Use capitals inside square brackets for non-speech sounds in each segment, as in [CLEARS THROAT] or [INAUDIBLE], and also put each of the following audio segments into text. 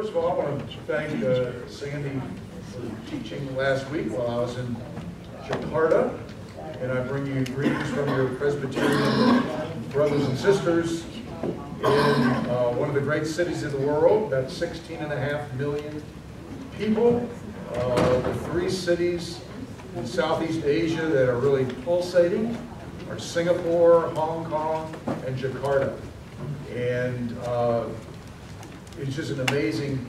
First of all, I want to thank uh, Sandy for teaching last week while I was in Jakarta. And I bring you greetings from your Presbyterian brothers and sisters in uh, one of the great cities in the world, that's 16 and a half million people. Uh, The three cities in Southeast Asia that are really pulsating are Singapore, Hong Kong, and Jakarta. And uh, it's just an amazing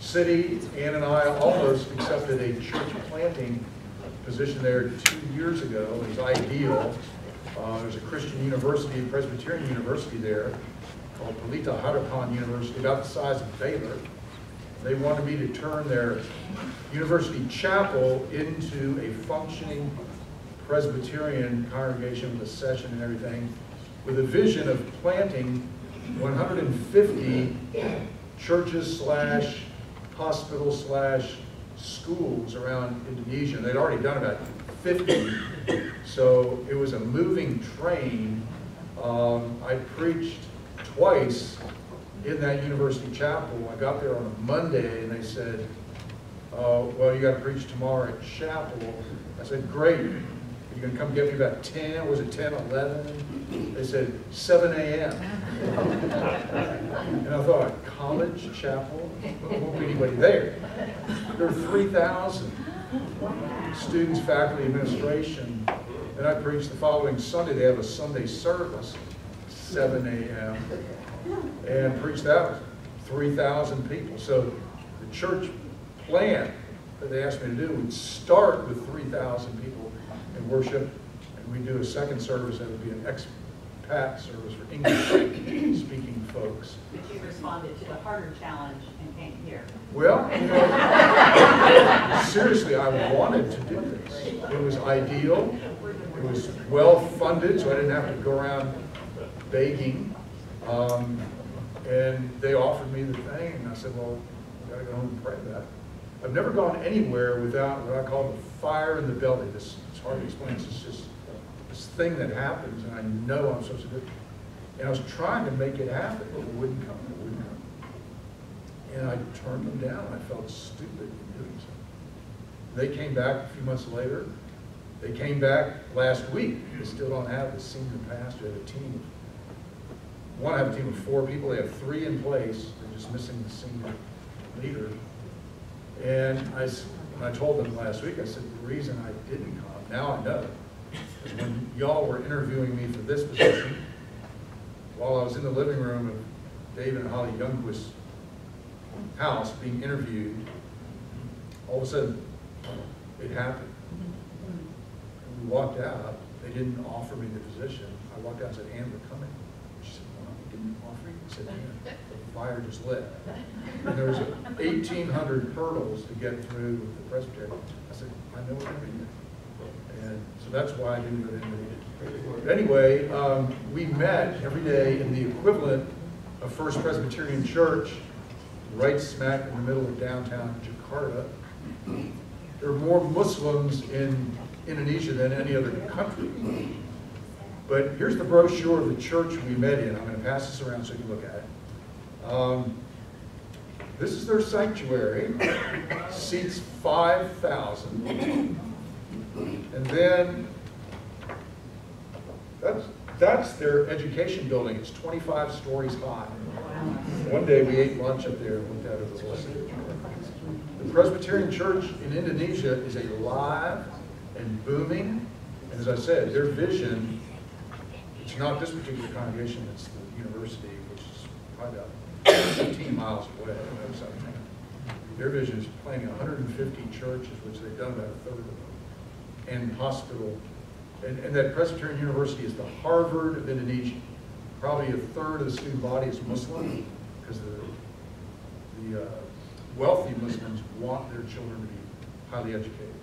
city. Ann and I almost accepted a church planting position there two years ago. It was ideal. Uh, there's a Christian university, a Presbyterian university there called Pelita Harapan University, about the size of Baylor. They wanted me to turn their university chapel into a functioning Presbyterian congregation with a session and everything, with a vision of planting 150 churches slash hospitals slash schools around Indonesia. They'd already done about 50, so it was a moving train. Um, I preached twice in that university chapel. I got there on a Monday and they said, uh, well, you got to preach tomorrow at chapel. I said, great. Are you going to come get me about 10? Was it 10, 11? They said, 7 a.m. and I thought, college chapel? There won't be anybody there. There are 3,000 students, faculty, administration. And I preached the following Sunday. They have a Sunday service, 7 a.m. And preached that with 3,000 people. So the church plan that they asked me to do would start with 3,000 people worship. And we do a second service that would be an expat service for English-speaking folks. But you responded to the harder challenge and came here. Well, you know, [LAUGHS] seriously, I wanted to do this. It was ideal. It was well-funded, so I didn't have to go around begging. Um, and they offered me the thing, and I said, well, I gotta go home and pray about it. I've never gone anywhere without what I call the fire in the belly. This, hard to explain. It's just this thing that happens, and I know I'm supposed to do it. And I was trying to make it happen, but it wouldn't come, it wouldn't come. And I turned them down. I felt stupid in doing so. They came back a few months later. They came back last week. They still don't have the senior pastor. They have a team. One, I have a team of four people. They have three in place. They're just missing the senior leader. And I, when I told them last week, I said, the reason I didn't come, now I know, when y'all were interviewing me for this position, while I was in the living room of David and Holly Youngquist's house being interviewed, all of a sudden, it happened. And we walked out, they didn't offer me the position. I walked out and said, Ann, we're coming. She said, well, we didn't offer you. I said, Ann, the fire just lit. And there was eighteen hundred hurdles to get through with the presbytery. I said, I know gonna be there. And so that's why I didn't go into it. Anyway, um, we met every day in the equivalent of First Presbyterian Church, right smack in the middle of downtown Jakarta. There are more Muslims in Indonesia than any other country. But here's the brochure of the church we met in. I'm going to pass this around so you can look at it. Um, this is their sanctuary, seats 5,000. And then, that's, that's their education building. It's 25 stories high. One day we ate lunch up there and looked out over the whole. The Presbyterian Church in Indonesia is alive and booming. And as I said, their vision, it's not this particular congregation, it's the university, which is probably about 15 miles away of. Their vision is planting 150 churches, which they've done about a third of them, and hospital. And, and that Presbyterian University is the Harvard of Indonesia. Probably a third of the student body is Muslim, because the, the uh, wealthy Muslims want their children to be highly educated.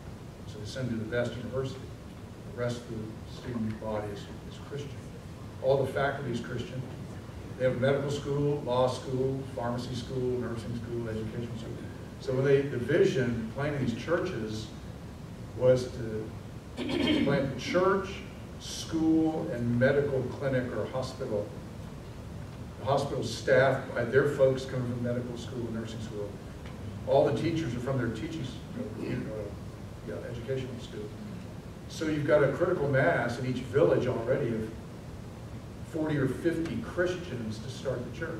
So they send them to the best university. The rest of the student body is, is Christian. All the faculty is Christian. They have medical school, law school, pharmacy school, nursing school, education school. So when they, the vision, planting these churches, was to plant a church, school, and medical clinic or hospital The hospital's staffed by uh, their folks coming from medical school nursing school. All the teachers are from their teaching, you yeah, educational school. So you've got a critical mass in each village already of 40 or 50 Christians to start the church.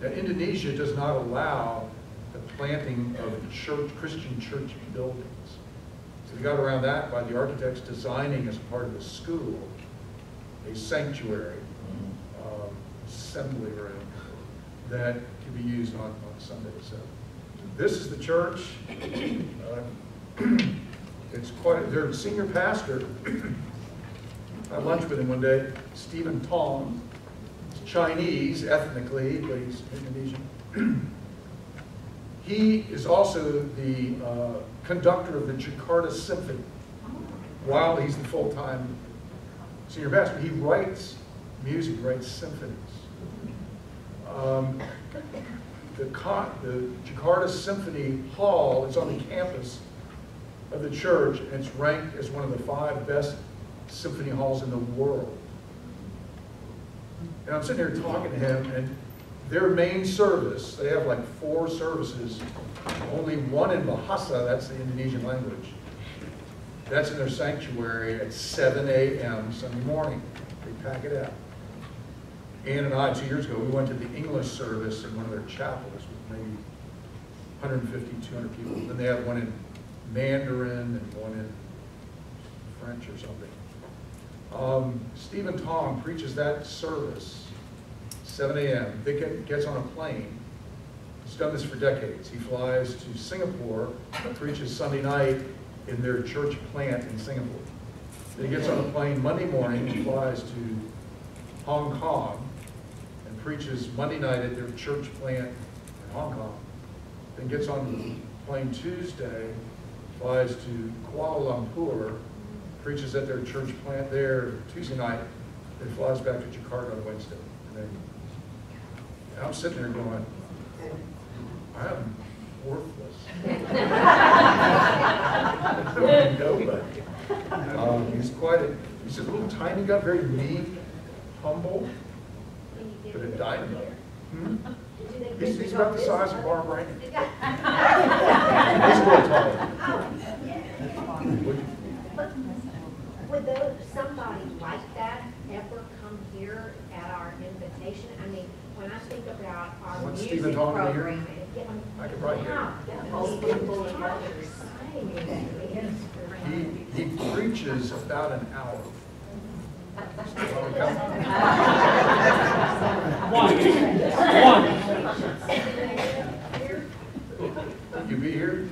Now, Indonesia does not allow the planting of church, Christian church buildings. We got around that by the architects designing as part of the school a sanctuary, um, assembly room that can be used on, on Sunday. So this is the church. Uh, [CLEARS THROAT] It's quite, their senior pastor, [CLEARS THROAT] I had lunch with him one day, Stephen Tong, He's Chinese ethnically, but he's Indonesian. [CLEARS THROAT] He is also the uh, conductor of the Jakarta Symphony while he's the full-time senior pastor. He writes music, writes symphonies. Um, The the Jakarta Symphony Hall is on the campus of the church, and it's ranked as one of the five best symphony halls in the world. And I'm sitting here talking to him, and their main service, they have like four services, only one in Bahasa, that's the Indonesian language. That's in their sanctuary at 7 a.m. Sunday morning. They pack it out. Ann and I, two years ago, we went to the English service in one of their chapels with maybe 150, 200 people. Then they have one in Mandarin and one in French or something. Um, Stephen Tong preaches that service, 7 a.m. Get, gets on a plane. He's done this for decades. He flies to Singapore, and preaches Sunday night in their church plant in Singapore. Then he gets on a plane Monday morning flies to Hong Kong and preaches Monday night at their church plant in Hong Kong. Then gets on the plane Tuesday, flies to Kuala Lumpur, preaches at their church plant there Tuesday night, then flies back to Jakarta on Wednesday. And then and I'm sitting there going, I am worthless. [LAUGHS] Nobody. Um, he's quite a, he's a little tiny guy, very meek, humble, but a dynamo. Hmm? He's, he's about the size of Barbara Brand. [LAUGHS] He's a little taller. Would you- Would those, somebody like that ever come here at our invitation? I mean, when I think our music Stephen Tong to here? I could probably hear yeah, Old people and how others. exciting it is. He, he preaches about an hour. One, one. You be here?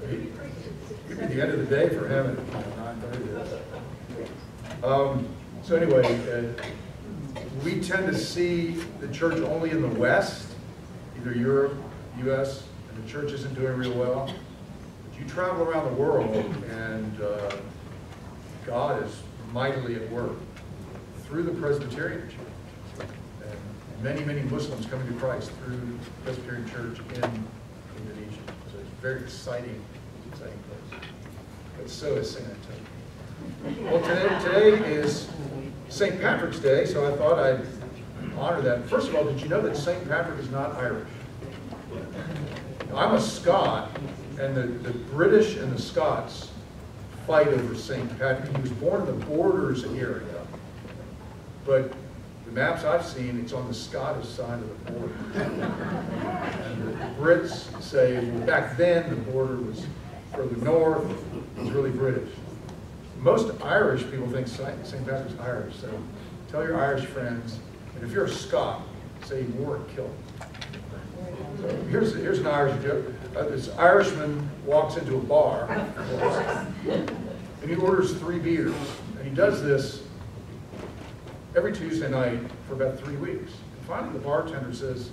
Could be the end of the day for him at nine thirty. Um, so anyway, uh, we tend to see the church only in the West, either Europe, US, and the church isn't doing real well. But you travel around the world and, uh, God is mightily at work through the Presbyterian Church. And many, many Muslims coming to Christ through the Presbyterian Church in Indonesia. So it's a very exciting, exciting place. But so is San Antonio. Well, today, today is St. Patrick's Day, so I thought I'd honor that. First of all, did you know that St. Patrick is not Irish? I'm a Scot, and the, the British and the Scots fight over St. Patrick. He was born in the Borders area, but the maps I've seen, it's on the Scottish side of the border. And the Brits say, well, back then, the border was further north, it was really British. Most Irish people think St. Patrick's Irish, so tell your Irish friends, and if you're a Scot, say a kilt. So here's, here's an Irish joke. Uh, this Irishman walks into a bar, and he orders three beers. And he does this every Tuesday night for about three weeks. And finally, the bartender says,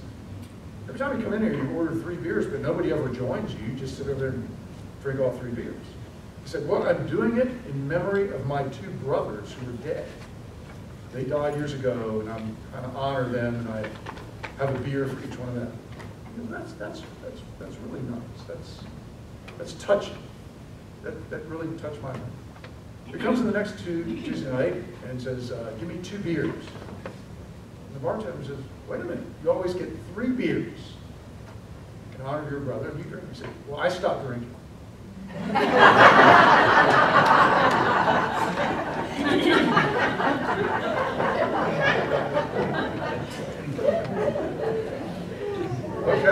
every time you come in here, you order three beers, but nobody ever joins you. You just sit over there and drink all three beers. He said, well, I'm doing it in memory of my two brothers who were dead. They died years ago, and I'm kind of honor them, and I have a beer for each one of them. And that's, that's, that's, that's really nice. That's, that's touching. That, that really touched my heart. He comes in the next two, Tuesday night and says, uh, give me two beers. the bartender says, wait a minute, you always get three beers in honor of your brother, and you drink. He said, well, I stopped drinking. [LAUGHS]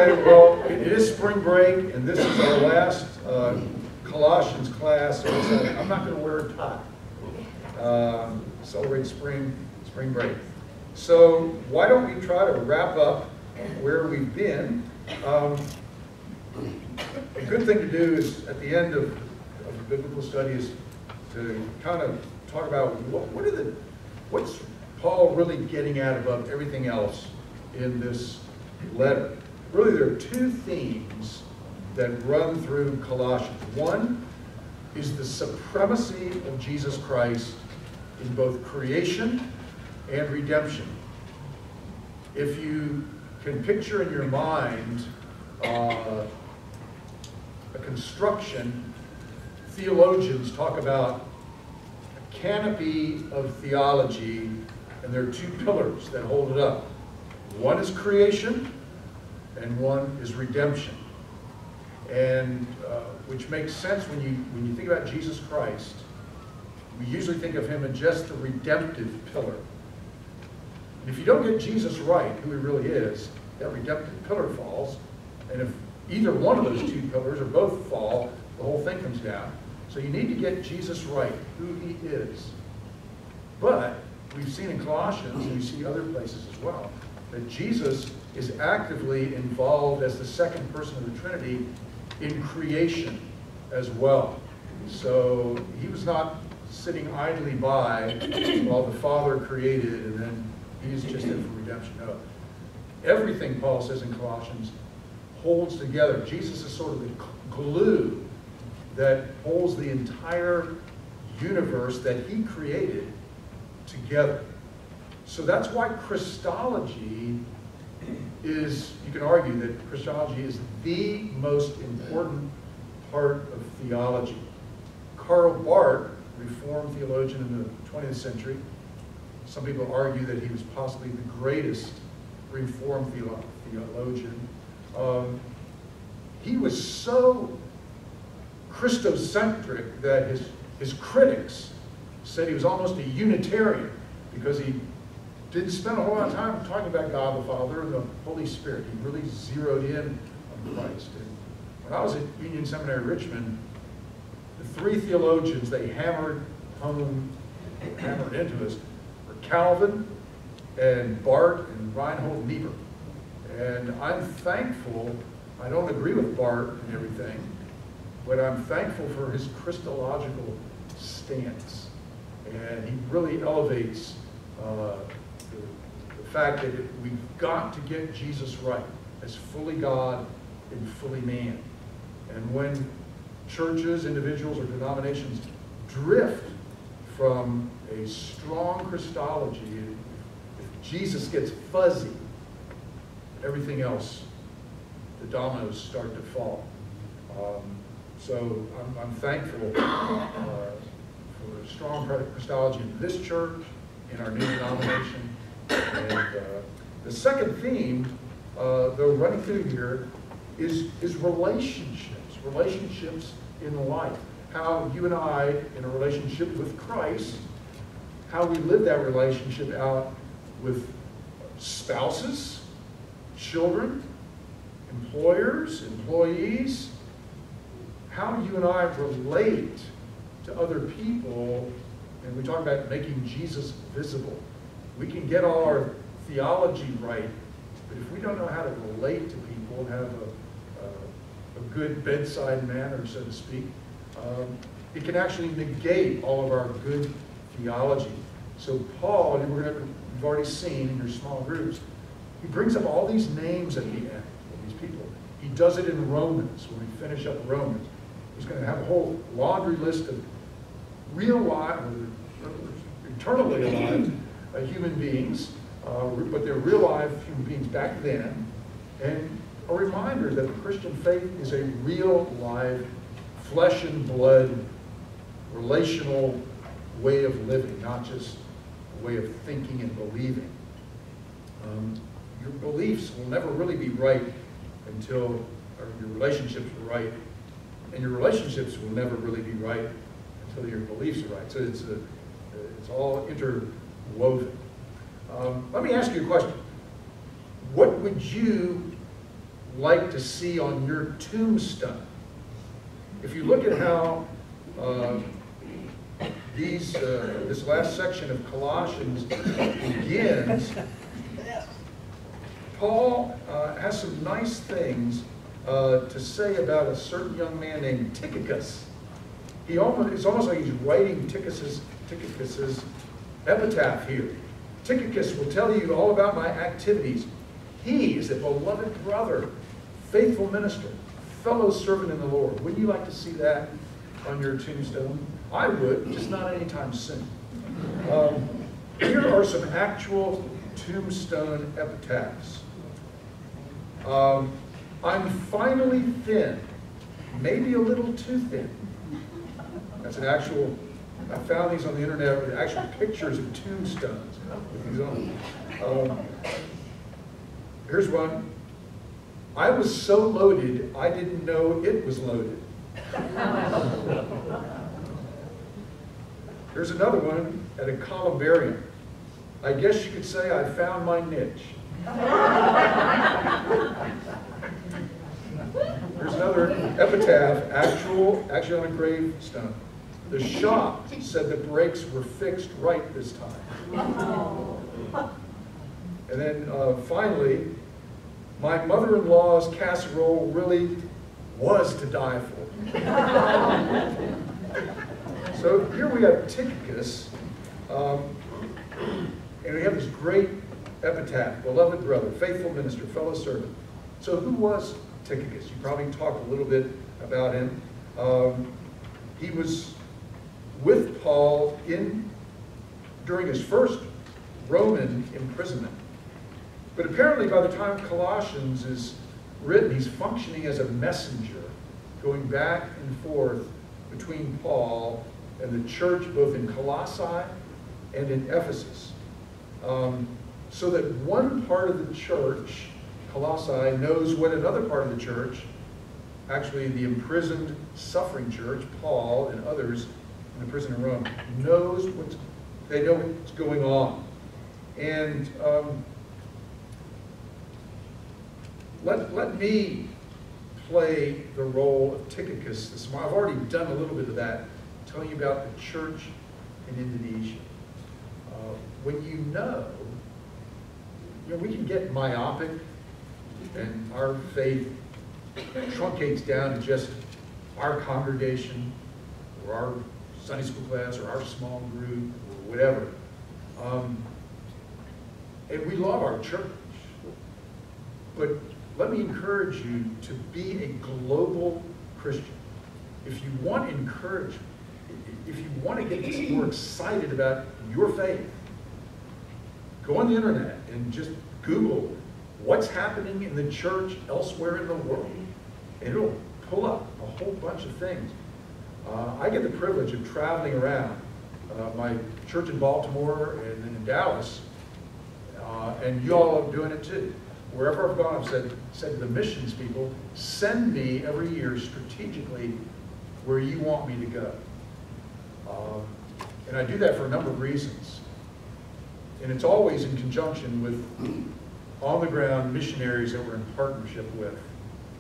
Okay, well, it is spring break, and this is our last uh, Colossians class, so it's, uh, I'm not going to wear a tie. Um, Celebrate spring, spring break. So why don't we try to wrap up where we've been? Um, A good thing to do is, at the end of of the biblical studies, to kind of talk about what what are the, what's Paul really getting at above everything else in this letter? Really, there are two themes that run through Colossians. One is the supremacy of Jesus Christ in both creation and redemption. If you can picture in your mind uh, a construction, theologians talk about a canopy of theology, and there are two pillars that hold it up. One is creation, and one is redemption. And uh, which makes sense when you when you think about Jesus Christ. We usually think of him as just the redemptive pillar. And if you don't get Jesus right, who he really is, that redemptive pillar falls. And if either one of those two pillars or both fall, the whole thing comes down. So you need to get Jesus right, who he is. But we've seen in Colossians, and we see other places as well, that Jesus is actively involved as the second person of the Trinity in creation as well. So he was not sitting idly by while the Father created and then he's just in for redemption. No. Everything Paul says in Colossians holds together. Jesus is sort of the glue that holds the entire universe that he created together. So that's why Christology is, you can argue that Christology is the most important part of theology. Karl Barth, Reformed theologian in the 20th century, some people argue that he was possibly the greatest Reformed theolo theologian. Um, he was so Christocentric that his, his critics said he was almost a Unitarian because he didn't spend a whole lot of time talking about God the Father and the Holy Spirit. He really zeroed in on Christ. And when I was at Union Seminary Richmond, the three theologians they hammered home, hammered into us were Calvin and Barth and Reinhold Niebuhr. And I'm thankful, I don't agree with Barth and everything, but I'm thankful for his Christological stance. And he really elevates uh, fact that it, we've got to get Jesus right as fully God and fully man. And when churches, individuals, or denominations drift from a strong Christology, if Jesus gets fuzzy, everything else, the dominoes start to fall. Um, so I'm, I'm thankful uh, for strong Christology in this church, in our new denomination. And uh, the second theme, uh, though running through here, is, is relationships, relationships in life. How you and I, in a relationship with Christ, how we live that relationship out with spouses, children, employers, employees, how you and I relate to other people, and we talk about making Jesus visible. We can get all our theology right, but if we don't know how to relate to people, and have a, a, a good bedside manner, so to speak, um, it can actually negate all of our good theology. So Paul, we're going to, you've already seen in your small groups, he brings up all these names at the end of these people. He does it in Romans, when we finish up Romans. He's going to have a whole laundry list of real life, eternally alive human beings, uh, but they're real life human beings back then. And a reminder that the Christian faith is a real live, flesh and blood, relational way of living, not just a way of thinking and believing. Um, Your beliefs will never really be right until, your relationships are right, and your relationships will never really be right until your beliefs are right. So it's, a, it's all interwoven. Um, let me ask you a question. What would you like to see on your tombstone? If you look at how uh, these, uh, this last section of Colossians begins, Paul uh, has some nice things uh, to say about a certain young man named Tychicus. He almost, it's almost like he's writing Tychicus's, Tychicus's epitaph here. Tychicus will tell you all about my activities. He is a beloved brother, faithful minister, fellow servant in the Lord. Wouldn't you like to see that on your tombstone? I would, just not anytime soon. Um, here are some actual tombstone epitaphs. Um, I'm finally thin, maybe a little too thin. That's an actual, I found these on the internet with actual pictures of tombstones with these on. Um, here's one. I was so loaded, I didn't know it was loaded. Here's another one at a columbarium. I guess you could say I found my niche. Here's another epitaph, actual, actually on a gravestone. The shop said the brakes were fixed right this time. And then uh, finally, my mother-in-law's casserole really was to die for. so here we have Tychicus, um, and we have this great epitaph, beloved brother, faithful minister, fellow servant. So who was Tychicus? You probably talked a little bit about him. Um, he was Paul in during his first Roman imprisonment. But apparently by the time Colossians is written, he's functioning as a messenger, going back and forth between Paul and the church both in Colossae and in Ephesus. Um, so that one part of the church, Colossae, knows what another part of the church, actually the imprisoned, suffering church, Paul and others in the prison in Rome, knows what's, they know what's going on. And um, let, let me play the role of Tychicus this morning. I've already done a little bit of that, telling you about the church in Indonesia. Uh, when you know, you know, we can get myopic and our faith truncates down to just our congregation or our Sunday school class or our small group or whatever. Um, and we love our church. But let me encourage you to be a global Christian. If you want encouragement, if you want to get more [LAUGHS] excited about your faith, go on the internet and just Google what's happening in the church elsewhere in the world. And it'll pull up a whole bunch of things. Uh, I get the privilege of traveling around. Uh, my church in Baltimore and then in Dallas, uh, and you all are doing it too. Wherever I've gone, I've said, said to the missions people, send me every year strategically where you want me to go. Um, and I do that for a number of reasons. And it's always in conjunction with on-the-ground missionaries that we're in partnership with.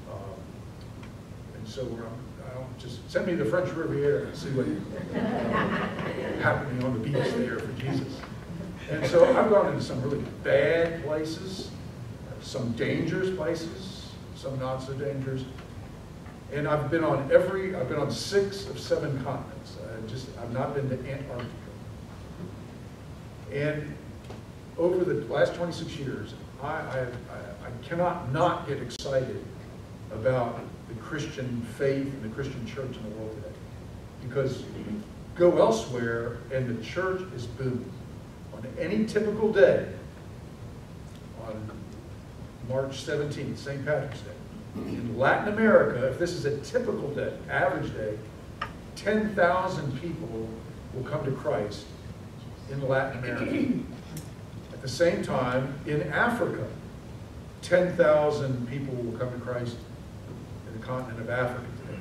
Um, and so we're on, just send me the French Riviera and see what's happening on the beach there for Jesus. And so I've gone into some really bad places, some dangerous places, some not so dangerous. And I've been on every, I've been on six of seven continents. I just, I've not been to Antarctica. And over the last 26 years, I, I, I cannot not get excited about the Christian faith and the Christian church in the world today. Because go elsewhere and the church is booming. On any typical day, on March 17th, St. Patrick's Day, in Latin America, if this is a typical day, average day, 10,000 people will come to Christ in Latin America at the same time, in Africa, 10,000 people will come to Christ continent of Africa today.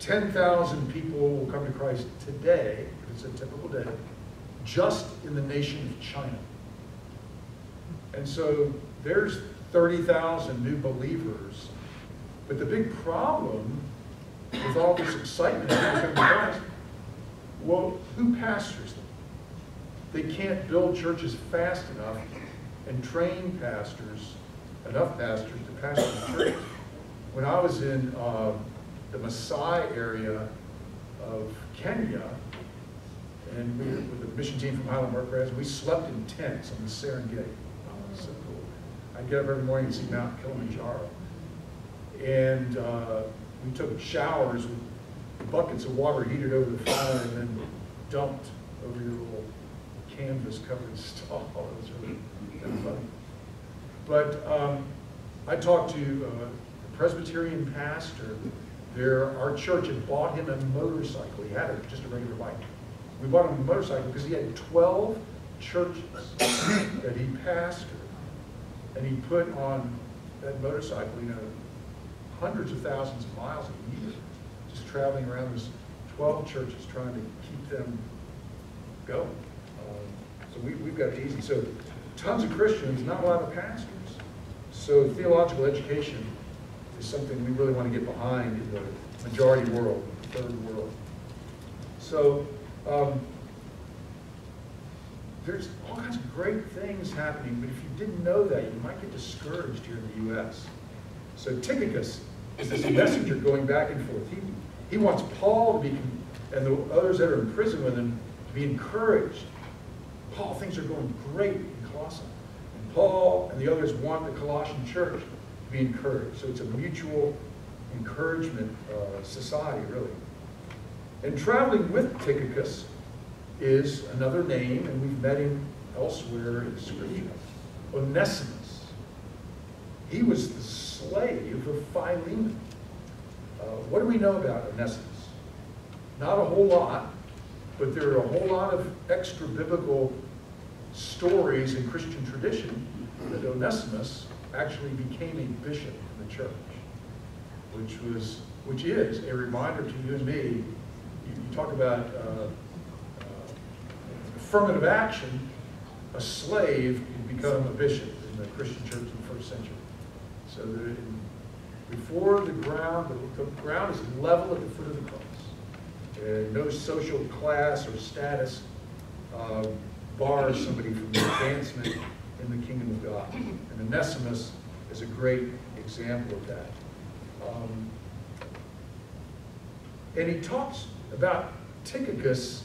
10,000 people will come to Christ today, if it's a typical day, just in the nation of China. And so there's 30,000 new believers. But the big problem with all this excitement to Christ, well, who pastors them? They can't build churches fast enough and train pastors, enough pastors to pastor the church. When I was in uh, the Maasai area of Kenya, and we were with the mission team from Highland Pres, we slept in tents on the Serengeti. So cool. I'd get up every morning and see Mount Kilimanjaro. And uh, we took showers with buckets of water heated over the fire and then dumped over your little canvas covered [LAUGHS] stall. It was really kind of funny. But um, I talked to uh, Presbyterian pastor there. Our church had bought him a motorcycle. He had a, just a regular bike. We bought him a motorcycle because he had 12 churches that he pastored. And he put on that motorcycle, you know, hundreds of thousands of miles a year, just traveling around those 12 churches trying to keep them going. Um, So we, we've got it easy. So tons of Christians, not a lot of pastors. So theological education is something we really want to get behind in the majority world, the third world. So um, there's all kinds of great things happening, but if you didn't know that, you might get discouraged here in the U.S. So Tychicus is this messenger going back and forth. He, he wants Paul to be, and the others that are in prison with him, to be encouraged. Paul, things are going great in Colossae. And Paul and the others want the Colossian church be encouraged. So it's a mutual encouragement uh, society, really. And traveling with Tychicus is another name, and we've met him elsewhere in Scripture. Onesimus. He was the slave of Philemon. Uh, what do we know about Onesimus? Not a whole lot, but there are a whole lot of extra biblical stories in Christian tradition that Onesimus actually became a bishop in the church, which was, which is a reminder to you and me. You, you talk about uh, uh, affirmative action. A slave can become a bishop in the Christian church in the first century. So that before the ground, the, the ground is level at the foot of the cross. Uh, no social class or status uh, bars somebody from advancement in the kingdom of God. And Onesimus is a great example of that. Um, and he talks about Tychicus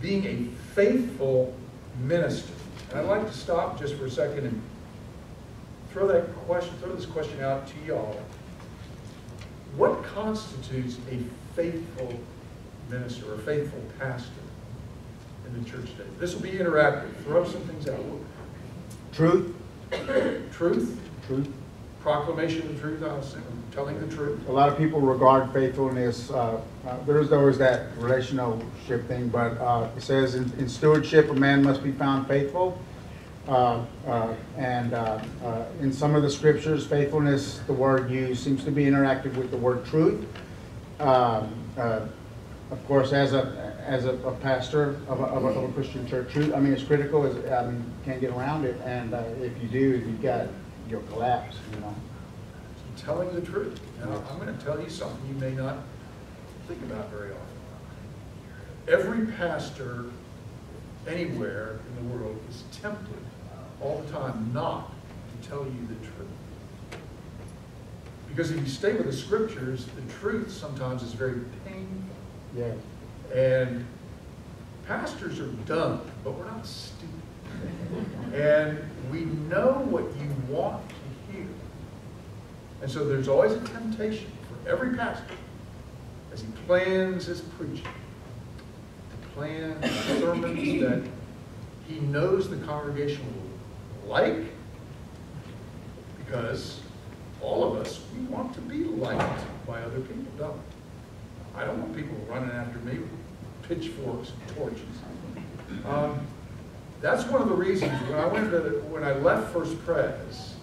being a faithful minister. And I'd like to stop just for a second and throw that question, throw this question out to y'all. What constitutes a faithful minister or faithful pastor in the church today? This will be interactive. Throw some things out. Truth, Truth, truth. proclamation of truth, I assume, telling the truth. A lot of people regard faithfulness, uh, uh, there's always that relationship thing, but uh, it says in in stewardship, a man must be found faithful. Uh, uh, And uh, uh, in some of the scriptures, faithfulness, the word used, seems to be interactive with the word truth. Um, uh, Of course, as a, as a a pastor of a, of a of a Christian church, I mean, it's critical, is, I mean, can't get around it, and uh, if you do, you've got, you'll collapse, you know. telling the truth. I'm going to tell you something you may not think about very often. Every pastor anywhere in the world is tempted all the time not to tell you the truth. Because if you stay with the scriptures, the truth sometimes is very painful. Yes. And pastors are dumb, but we're not stupid. And we know what you want to hear. And so there's always a temptation for every pastor as he plans his preaching to plan sermons that he knows the congregation will like because all of us, we want to be liked by other people, don't we? I don't want people running after me with pitchforks and torches. Um, That's one of the reasons, when I went to, when I left First Pres,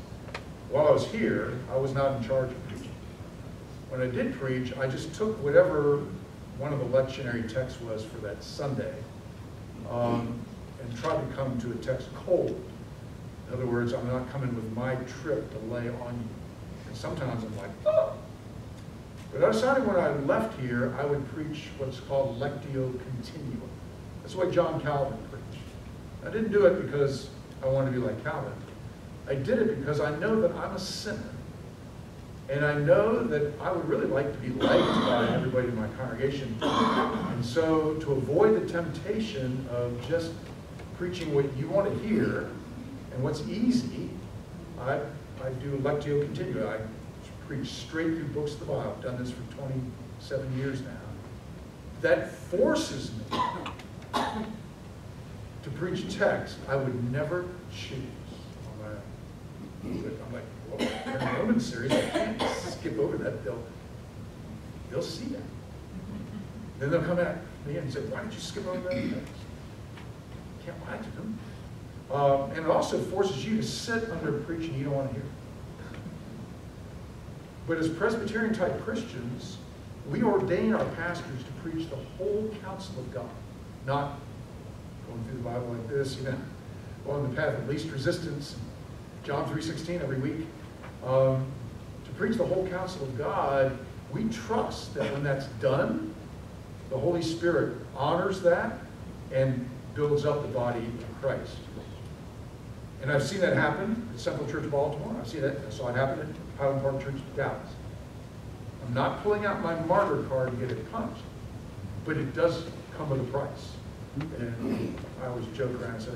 while I was here, I was not in charge of preaching. When I did preach, I just took whatever one of the lectionary texts was for that Sunday, um, and tried to come to a text cold. In other words, I'm not coming with my trip to lay on you. And sometimes I'm like, oh. But I decided when I left here, I would preach what's called lectio continua. That's what John Calvin preached. I didn't do it because I wanted to be like Calvin. I did it because I know that I'm a sinner. And I know that I would really like to be liked by everybody in my congregation. And so to avoid the temptation of just preaching what you want to hear and what's easy, I, I do lectio continua. I straight through books of the Bible. I've done this for 27 years now. That forces me to preach text I would never choose. I'm like, well, in the Roman series, I can't skip over that. They'll, they'll see that. Then they'll come at me and say, why did you skip over that text? Can't lie to them. Um, and it also forces you to sit under preaching you don't want to hear. But as Presbyterian type Christians, we ordain our pastors to preach the whole counsel of God, not going through the Bible like this, you know, on the path of least resistance, John 3.16 every week. Um, to preach the whole counsel of God, we trust that when that's done, the Holy Spirit honors that and builds up the body of Christ. And I've seen that happen at Central Church of Baltimore. I've seen that, I saw it happen Highland Park Church Dallas. I'm not pulling out my martyr card to get it punched, but it does come with a price. And I always joke around and say,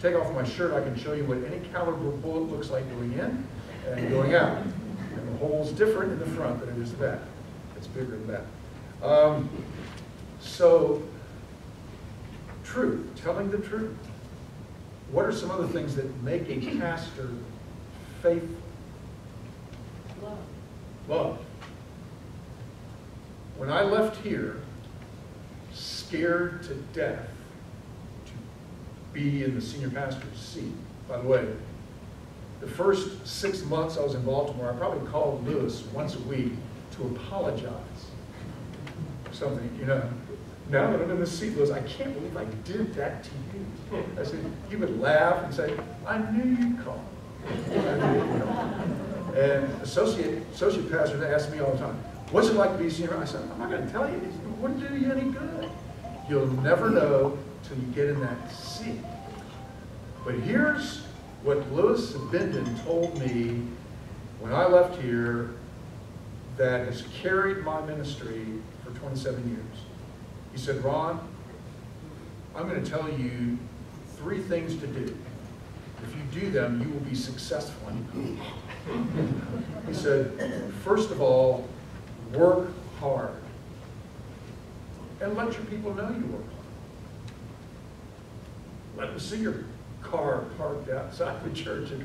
take off my shirt, I can show you what any caliber bullet looks like going in and going out. And the hole's different in the front than it is the back. It's bigger than that. Um, so, truth, telling the truth. What are some other things that make a pastor faithful? Love. When I left here, scared to death to be in the senior pastor's seat, by the way, the first six months I was in Baltimore, I probably called Lewis once a week to apologize for something, you know. Now that I'm in the seat, Lewis, I can't believe I did that to you. I said, you would laugh and say, I knew you'd call. And associate, associate pastors ask me all the time, what's it like to be a senior? I said, I'm not going to tell you. It wouldn't do you any good. You'll never know till you get in that seat. But here's what Lewis Binden told me when I left here that has carried my ministry for 27 years. He said, Ron, I'm going to tell you three things to do. If you do them, you will be successful. He said, first of all, work hard. And let your people know you work hard. Let them see your car parked outside the church at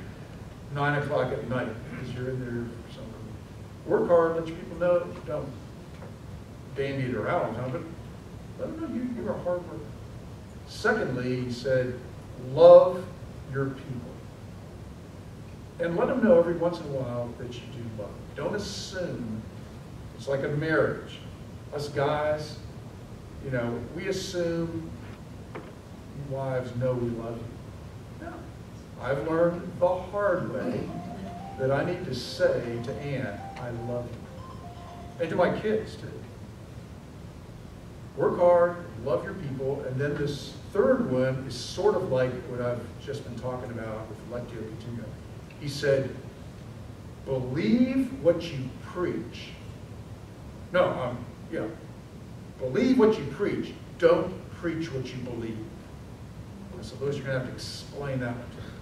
nine o'clock at night because you're in there for something. Work hard, let your people know, don't dandy it around time, but let them know you, you're a hard worker. Secondly, he said, love your people. And let them know every once in a while that you do love. them. Don't assume it's like a marriage. Us guys, you know, we assume wives know we love you. No. I've learned the hard way that I need to say to Ann, I love you. And to my kids, too. Work hard, love your people, and then this third one is sort of like what I've just been talking about with Lectio Continua. He said, believe what you preach. No, um, yeah. Believe what you preach. Don't preach what you believe. I suppose you're going to have to explain that one to him.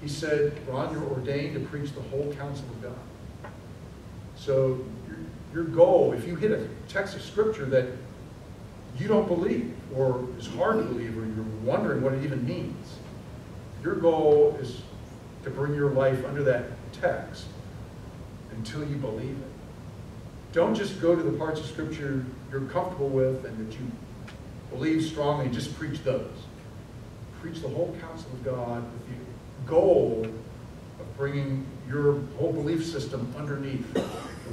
He said, Ron, you're ordained to preach the whole counsel of God. So your, your goal, if you hit a text of scripture that you don't believe, or is hard to believe, or you're wondering what it even means, your goal is to bring your life under that text until you believe it. Don't just go to the parts of Scripture you're comfortable with and that you believe strongly and just preach those. preach the whole counsel of God with the goal of bringing your whole belief system underneath the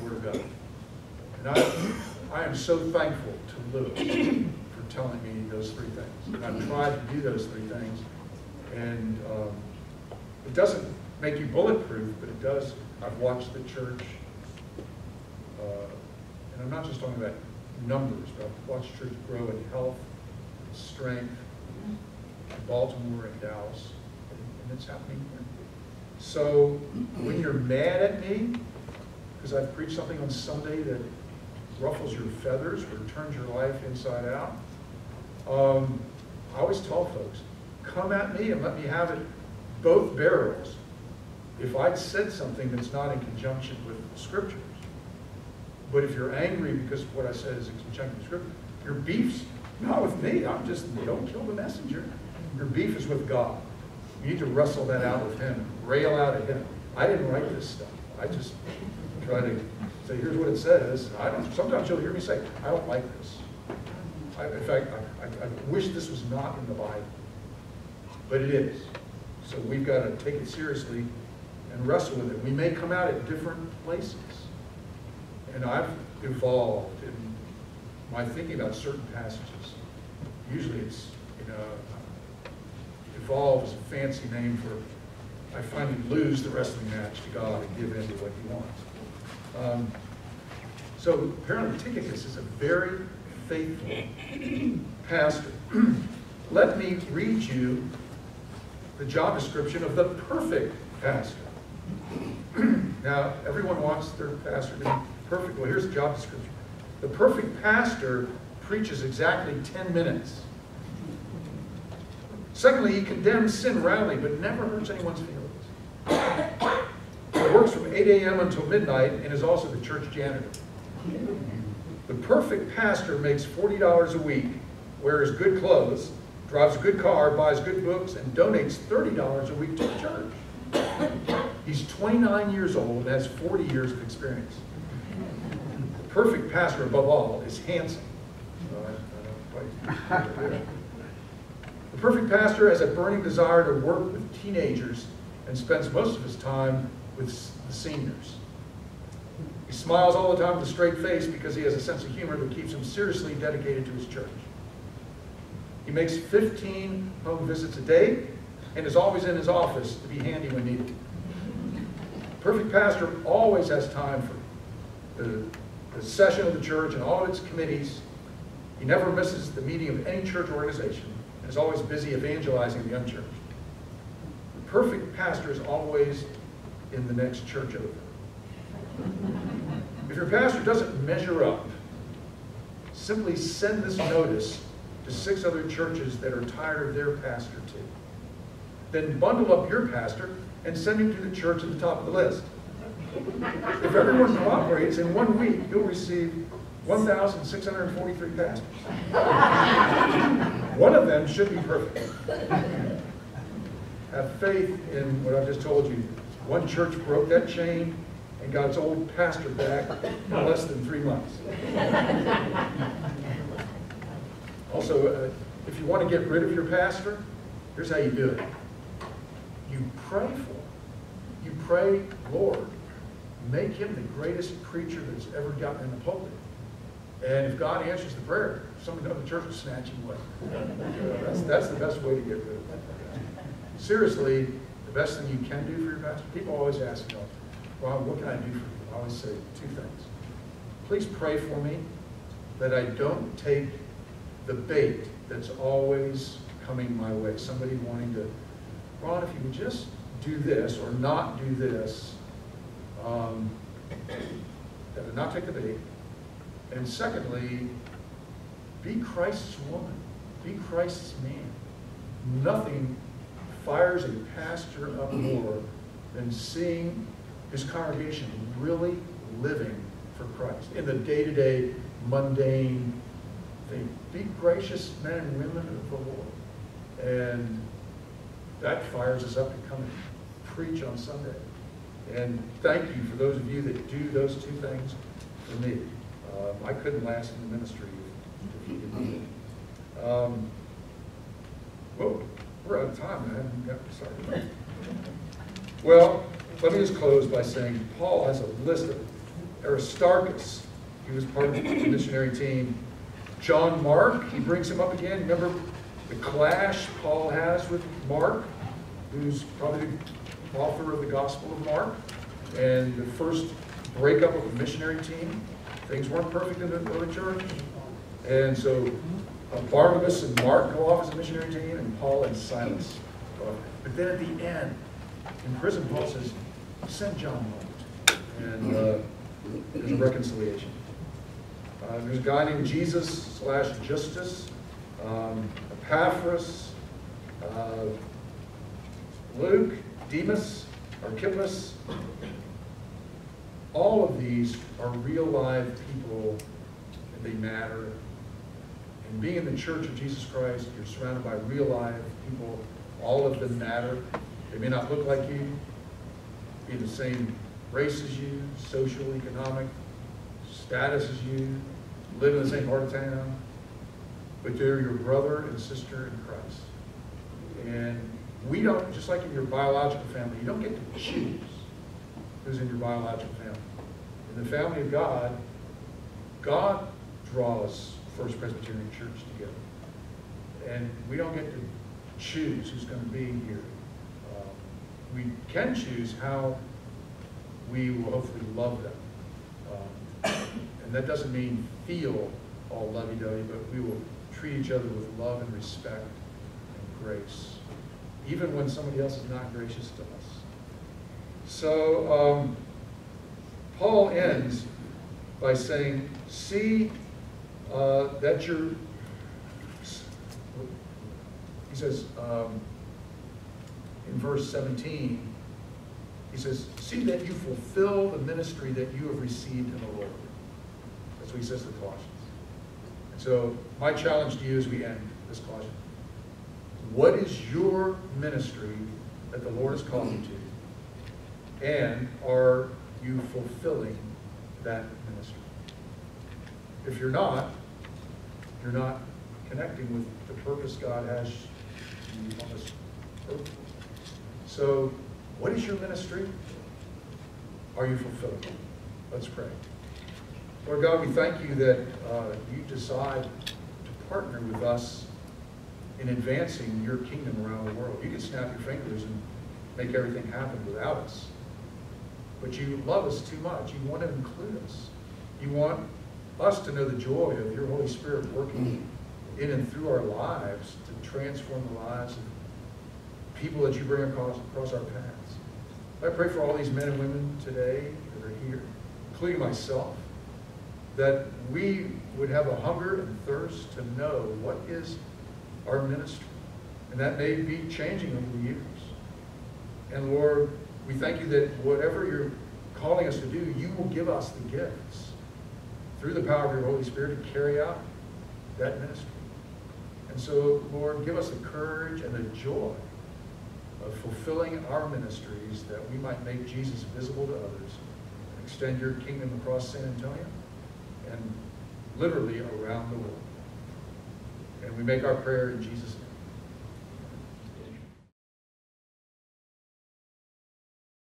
Word of God. And I, I am so thankful to Lewis for telling me those three things. And I've tried to do those three things. And um, it doesn't make you bulletproof, but it does. I've watched the church, uh, and I'm not just talking about numbers, but I've watched church grow in health, strength, in Baltimore and Dallas, and, and it's happening here. So when you're mad at me, because I've preached something on Sunday that ruffles your feathers or turns your life inside out, um, I always tell folks, come at me and let me have it both barrels. If I'd said something that's not in conjunction with the scriptures, but if you're angry because what I said is in conjunction with scripture, your beef's not with me. I'm just, don't kill the messenger. Your beef is with God. You need to wrestle that out with him, rail out at him. I didn't write this stuff. I just try to say, here's what it says. I don't, sometimes you'll hear me say, I don't like this. I, in fact, I, I, I wish this was not in the Bible, but it is. So we've got to take it seriously and wrestle with it. We may come out at different places. And I've evolved in my thinking about certain passages. Usually it's, you know, evolve is a fancy name for I finally lose the wrestling match to God and give in to what he wants. Um, so apparently Tychicus is a very faithful pastor. [CLEARS THROAT] Let me read you the job description of the perfect pastor. [CLEARS THROAT] now, everyone wants their pastor to be perfect. Well, here's the job description. The perfect pastor preaches exactly 10 minutes. Secondly, he condemns sin roundly, but never hurts anyone's feelings. He works from 8 a.m. until midnight and is also the church janitor. The perfect pastor makes $40 a week, wears good clothes, drives a good car, buys good books, and donates $30 a week to the church. He's 29 years old and has 40 years of experience. The perfect pastor, above all, is handsome. The perfect pastor has a burning desire to work with teenagers and spends most of his time with the seniors. He smiles all the time with a straight face because he has a sense of humor that keeps him seriously dedicated to his church. He makes 15 home visits a day and is always in his office to be handy when needed. Perfect pastor always has time for the, the session of the church and all of its committees. He never misses the meeting of any church organization and is always busy evangelizing the unchurched. The perfect pastor is always in the next church over. If your pastor doesn't measure up, simply send this notice to six other churches that are tired of their pastor too. Then bundle up your pastor and send him to the church at the top of the list. If everyone cooperates, in one week you'll receive 1,643 pastors. One of them should be perfect. Have faith in what I've just told you. One church broke that chain and got its old pastor back in less than three months. Also, uh, if you want to get rid of your pastor, here's how you do it. You pray for him. You pray, Lord, make him the greatest preacher that's ever gotten in the pulpit. And if God answers the prayer, some of the church will snatch him away. That's, that's the best way to get rid of him. Seriously, the best thing you can do for your pastor, people always ask me, Ron, what can I do for you? I always say two things. Please pray for me that I don't take the bait that's always coming my way. Somebody wanting to, Ron, if you would just do this or not do this, um, that I not take the bait. And secondly, be Christ's woman. Be Christ's man. Nothing fires a pastor up more than seeing his congregation really living for Christ in the day-to-day mundane thing. Be gracious men and women of the Lord. And that fires us up to come and preach on Sunday. And thank you for those of you that do those two things for me. Um, I couldn't last in the ministry if, you didn't. Um, whoa, We're out of time, man. haven't. Well, let me just close by saying Paul has a list of Aristarchus, he was part of the missionary team. John Mark, he brings him up again. Remember the clash Paul has with Mark, who's probably the author of the Gospel of Mark, and the first breakup of the missionary team. Things weren't perfect in the early church. And so uh, Barnabas and Mark go off as a missionary team, and Paul and Silas. But then at the end, in prison, Paul says, send John home. And uh, there's a reconciliation. Uh, there's a guy named Jesus slash Justus, um, Epaphras, uh, Luke, Demas, Archippus. All of these are real live people, and they matter. And being in the Church of Jesus Christ, you're surrounded by real live people. All of them matter. They may not look like you, be the same race as you, social, economic status as you, live in the same part of town, but they're your brother and sister in Christ. And we don't, just like in your biological family, you don't get to choose who's in your biological family. In the family of God, God draws First Presbyterian Church together. And we don't get to choose who's going to be here. Uh, we can choose how we will hopefully love them. Um, and that doesn't mean feel all lovey-dovey, but we will treat each other with love and respect and grace, even when somebody else is not gracious to us. So um, Paul ends by saying, see uh, that you're, he says um, in verse 17, he says, see that you fulfill the ministry that you have received in the Lord. What he says the Colossians. And so my challenge to you as we end this Colossians, what is your ministry that the Lord has called you to? And are you fulfilling that ministry? If you're not, you're not connecting with the purpose God has you on this earth. So, what is your ministry? Are you fulfilling it? Let's pray. Lord God, we thank you that uh, you decide to partner with us in advancing your kingdom around the world. You can snap your fingers and make everything happen without us. But you love us too much. You want to include us. You want us to know the joy of your Holy Spirit working in and through our lives to transform the lives of people that you bring across, across our paths. I pray for all these men and women today that are here, including myself, that we would have a hunger and thirst to know what is our ministry. And that may be changing over the years. And Lord, we thank you that whatever you're calling us to do, you will give us the gifts through the power of your Holy Spirit to carry out that ministry. And so, Lord, give us the courage and the joy of fulfilling our ministries that we might make Jesus visible to others and extend your kingdom across San Antonio and literally around the world. And we make our prayer in Jesus' name.